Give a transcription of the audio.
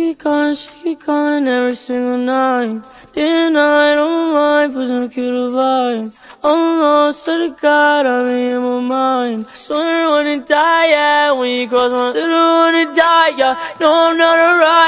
She gone, she keep calling every single night. Day I don't mind, putting a cute vibe. Almost to the God, I'm in my mind. Swear I wanna die, yeah. When you cross my, I wanna die, yeah. No, I'm not alright.